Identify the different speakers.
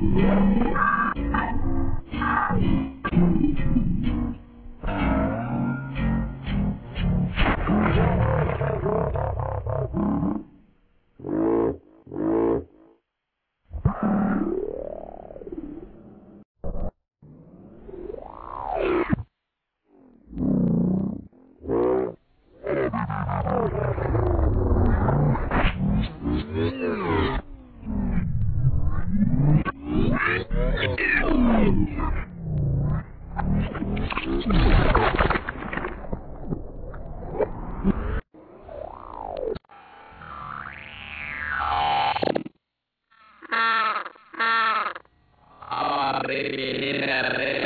Speaker 1: Yeah. Arre,